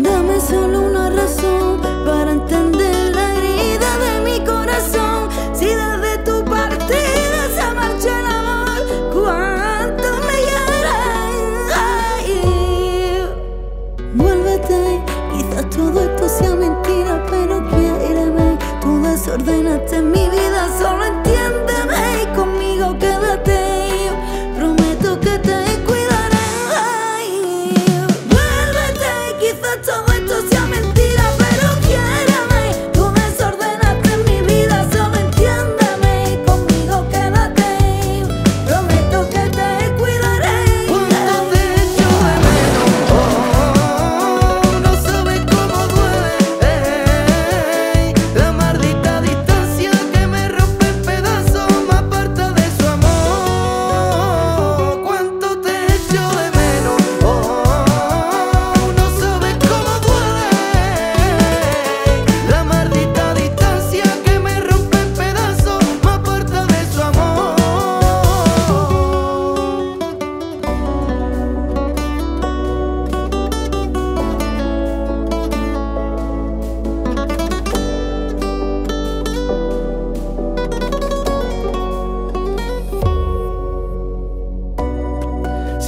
Dame solo una razón para entender la herida de mi corazón. Si desde tu partida se marcha el amor, cuánto me lloraré. Vuélvete, quizás todo esto sea mentira, pero quiéreme. Tú desordénate mi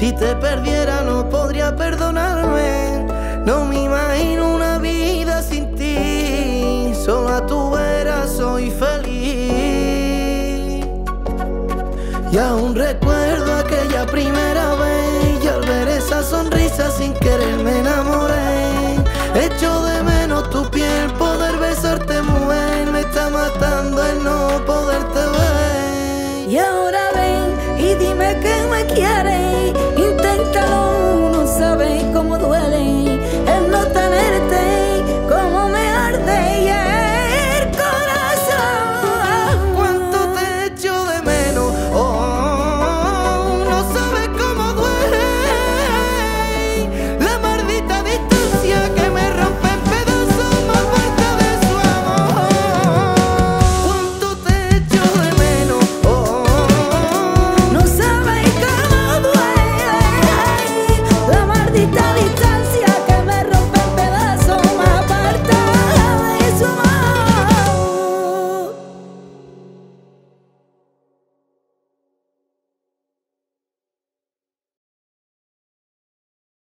Si te perdiera no podría perdonarme. No me imagino una vida sin ti. Solo a tu vera soy feliz. Y aún recuerdo aquella primera vez. Y al ver esa sonrisa sin querer me enamoré. Echo de menos tu piel, poder besarte mujer. Me está matando el no poderte ver. Y ahora 你到。